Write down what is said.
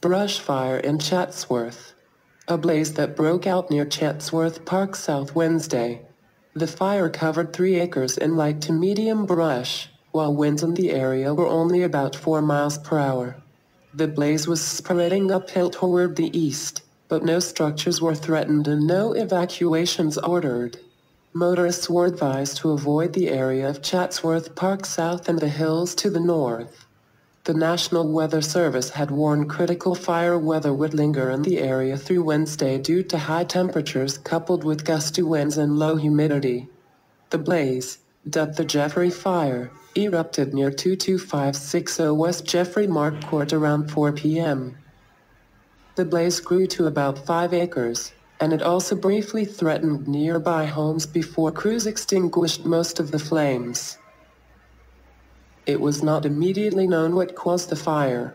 Brush fire in Chatsworth. A blaze that broke out near Chatsworth Park South Wednesday. The fire covered three acres in light to medium brush, while winds in the area were only about 4 miles per hour. The blaze was spreading uphill toward the east, but no structures were threatened and no evacuations ordered. Motorists were advised to avoid the area of Chatsworth Park South and the hills to the north. The National Weather Service had warned critical fire weather would linger in the area through Wednesday due to high temperatures coupled with gusty winds and low humidity. The blaze, dubbed the Jeffrey Fire, erupted near 22560 West Jeffrey Mark Court around 4 p.m. The blaze grew to about 5 acres, and it also briefly threatened nearby homes before crews extinguished most of the flames. It was not immediately known what caused the fire.